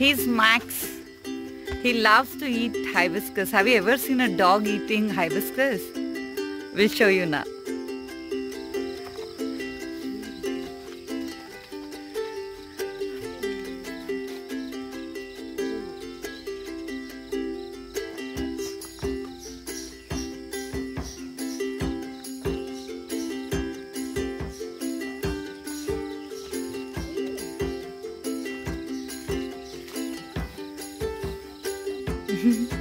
He's Max. He loves to eat hibiscus. Have you ever seen a dog eating hibiscus? We'll show you now. Next.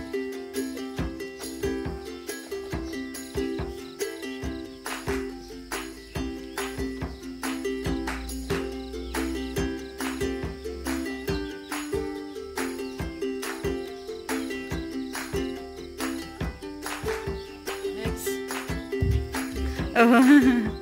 Oh.